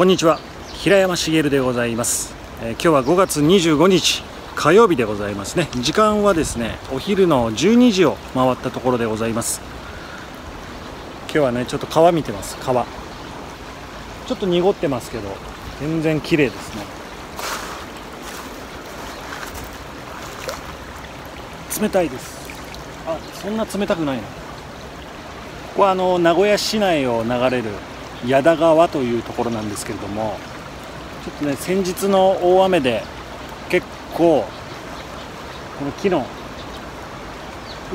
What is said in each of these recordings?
こんにちは。平山茂でございます、えー、今日は5月25日火曜日でございますね。時間はですねお昼の12時を回ったところでございます。今日はねちょっと川見てます。川ちょっと濁ってますけど全然綺麗ですね。冷たいです。あそんな冷たくないなここはあの名古屋市内を流れる矢田川というところなんですけれどもちょっとね先日の大雨で結構この木の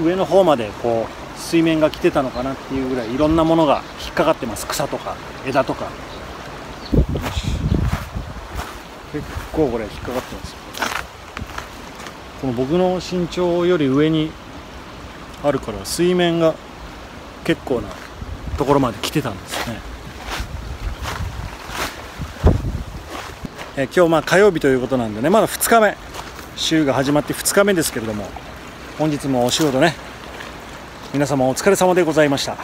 上の方までこう水面が来てたのかなっていうぐらいいろんなものが引っかかってます。草とか枝とか。結構これ引っかかってます。この僕の身長より上にあるから水面が結構なところまで来てたんですね。え今日まあ火曜日ということなんでねまだ2日目。週が始まって2日目ですけれども本日もお仕事ね皆様お疲れ様でございました。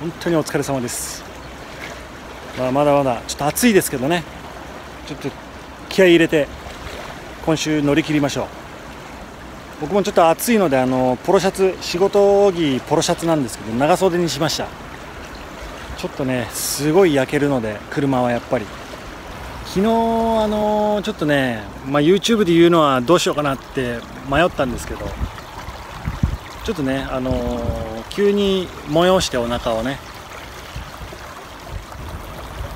本当にお疲れ様です、まあ、まだまだちょっと暑いですけどねちょっと気合い入れて今週乗り切りましょう。僕もちょっと暑いのであのポロシャツ仕事着ポロシャツなんですけど長袖にしました。ちょっとねすごい焼けるので車はやっぱり。昨日、あのちょっとね、まあ、YouTube で言うのはどうしようかなって迷ったんですけどちょっとね、あの急に催してお腹をね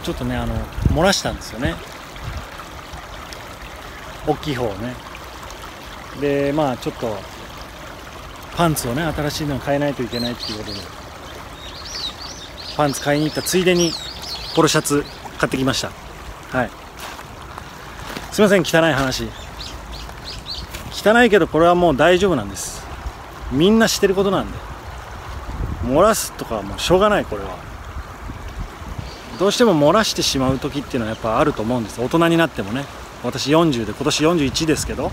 ちょっとねあの漏らしたんですよね。大きい方をね。でまあちょっとパンツをね新しいのを買えないといけないっていうことでパンツ買いに行ったついでにポロシャツ買ってきました。はい。すいません汚い話。汚いけどこれはもう大丈夫なんです。みんな知ってることなんで。漏らすとかはもうしょうがないこれは。どうしても漏らしてしまう時っていうのはやっぱあると思うんです。大人になってもね。私40で今年41ですけど。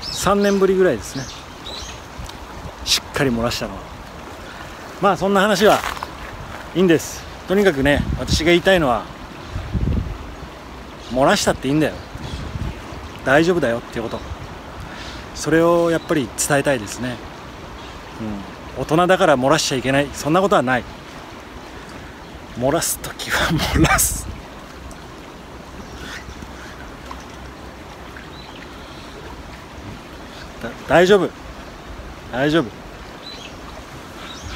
3年ぶりぐらいですね。しっかり漏らしたのは。まあそんな話はいいんです。とにかくね私が言いたいのは漏らしたっていいんだよ。大丈夫だよっていうこと。それをやっぱり伝えたいですね、うん、大人だから漏らしちゃいけない。そんなことはない。漏らす時は漏らす。大丈夫。大丈夫。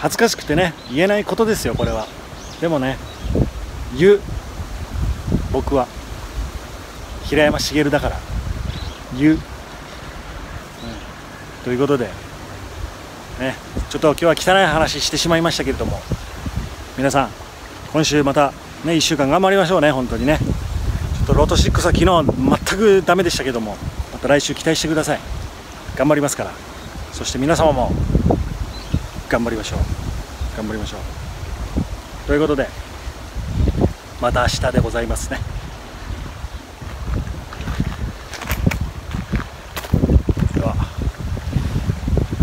恥ずかしくてね言えないことですよこれは。でもね言う。僕は。平山茂だから。言う、うん、ということでねちょっと今日は汚い話してしまいましたけれども皆さん今週またね1週間頑張りましょうね本当にね。ちょっとロート6は昨日全くダメでしたけどもまた来週期待してください。頑張りますから。そして皆様も頑張りましょう。頑張りましょう。ということでまた明日でございますね。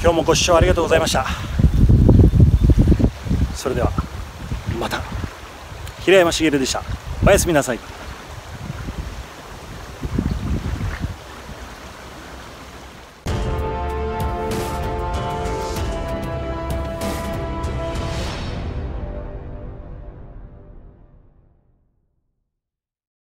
今日もご視聴ありがとうございました。それではまた。平山茂でした。おやすみなさい。